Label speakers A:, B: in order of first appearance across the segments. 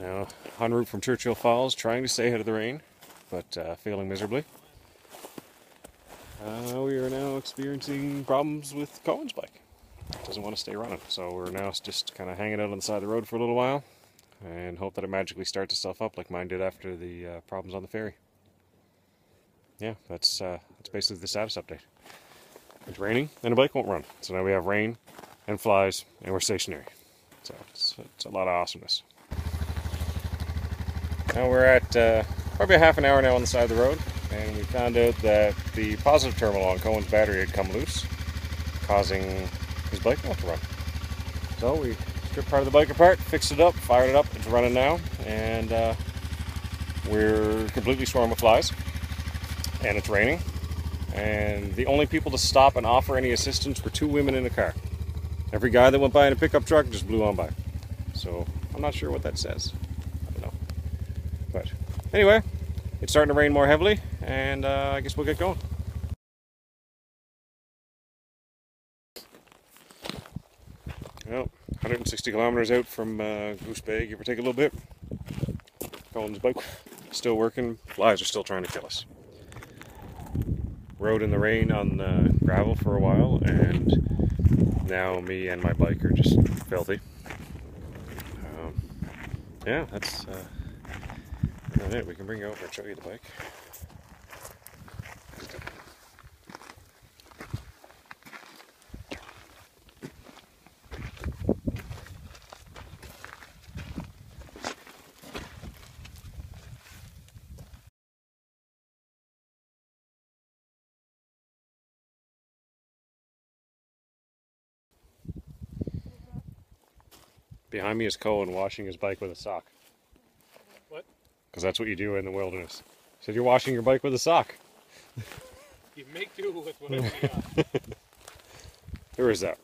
A: Now, en route from Churchill Falls, trying to stay ahead of the rain, but uh, failing miserably. Uh, we are now experiencing problems with Cohen's bike. It doesn't want to stay running, so we're now just kind of hanging out on the side of the road for a little while and hope that it magically starts itself up like mine did after the uh, problems on the ferry. Yeah, that's uh, that's basically the status update. It's raining and the bike won't run, so now we have rain and flies and we're stationary. So it's, it's a lot of awesomeness. Now we're at uh, probably a half an hour now on the side of the road, and we found out that the positive terminal on Cohen's battery had come loose, causing his bike not to run. So we stripped part of the bike apart, fixed it up, fired it up, it's running now, and uh, we're completely swarmed with flies, and it's raining, and the only people to stop and offer any assistance were two women in a car. Every guy that went by in a pickup truck just blew on by. So I'm not sure what that says. But anyway, it's starting to rain more heavily, and uh, I guess we'll get going. Well, 160 kilometers out from uh, Goose Bay, give or take a little bit. Colin's bike still working. Flies are still trying to kill us. Rode in the rain on the gravel for a while, and now me and my bike are just filthy. Um, yeah, that's. Uh, We can bring you over and show you the bike. Behind me is Cohen washing his bike with a sock because that's what you do in the wilderness. So you're washing your bike with a sock.
B: you make do with whatever you got.
A: Where is that?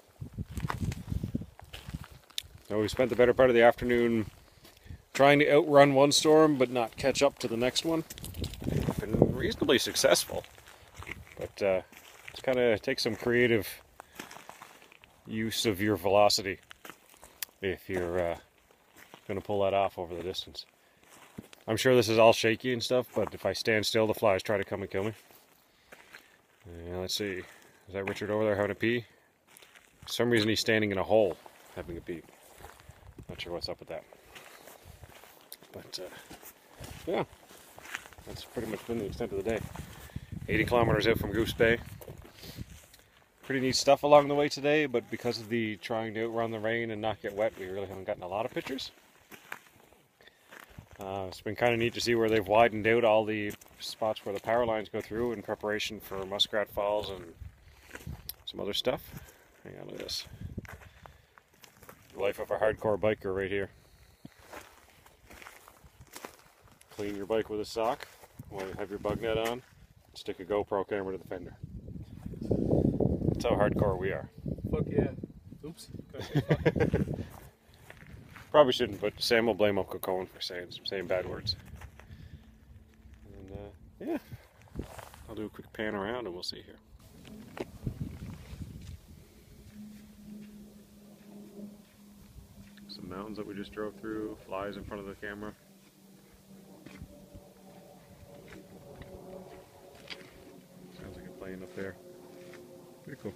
A: So we spent the better part of the afternoon trying to outrun one storm but not catch up to the next one. Been reasonably successful, but uh, it's kind of takes some creative use of your velocity if you're uh, going to pull that off over the distance. I'm sure this is all shaky and stuff, but if I stand still, the flies try to come and kill me. Yeah, let's see. Is that Richard over there having a pee? For some reason he's standing in a hole having a pee. Not sure what's up with that. But, uh, yeah. That's pretty much been the extent of the day. 80 kilometers out from Goose Bay. Pretty neat stuff along the way today, but because of the trying to outrun the rain and not get wet, we really haven't gotten a lot of pictures. Uh, it's been kind of neat to see where they've widened out all the spots where the power lines go through in preparation for Muskrat Falls and some other stuff. Hang on, look at this. Life of a hardcore biker right here. Clean your bike with a sock while you have your bug net on. Stick a GoPro camera to the fender. That's how hardcore we are.
B: Fuck yeah. Oops.
A: Probably shouldn't, but Sam will blame Uncle Cohen for saying saying bad words. And uh, yeah, I'll do a quick pan around and we'll see here. Some mountains that we just drove through, flies in front of the camera. Sounds like a plane up there. Pretty cool.